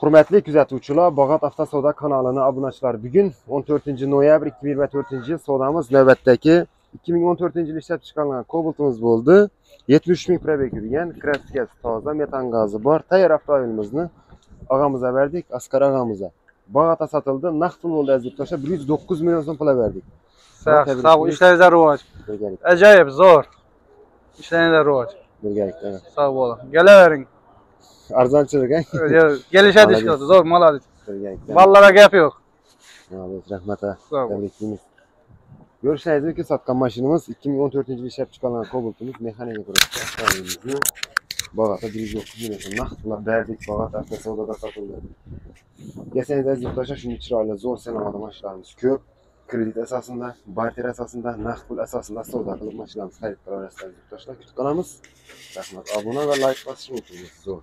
Hurmatli kuzatuvchilar, Bog'ot avtosavdo kanalini obunachilar. Bugun 14 noyabr 2024 yil savdomiz navbatdagi 2014 yil ishlab chiqarilgan Cobalt'imiz bo'ldi. 73 ming probeg yurgan, kraskasi toza, metan gazi bor. Tayyor avtomobilimizni og'amizga berdik, Askar og'amizga. Bog'otda sotildi, naqd pul bo'ldi aziz yurtdoshlar, 109 million so'm pul berdik. Sağ. İşlerinize rivaj. Birgalikda, Acayip zor. İşlerinize rivaj. birgalikda. evet. Sağ olun. Arzonchilik, ha? Gelişe Malades. dişkası. Zor malades. Birgalikda. Ballara gap yok. Sağ ol. Tabriklaymiz. Görüşünüz ki satkan maşinimiz 2014 yıl işlep çıkarılan Cobalt'ımız mekanik avtomobilimizni Bağat'a 109 milyon naqdla verdik Bağat avtosavdoda satıldı. Geçen aziz yurttaşlar şunun chiroyli zo'r sanamada mashinalarimiz ko'p. Kredit asosida, barter asosida, naqd pul asosida savdo qilib mashinalarimizni xarid qila olasizlar yurtdoshlar. Kutib qolamiz. Rahmat. Like bosishni unutmaysiz. Zo'r.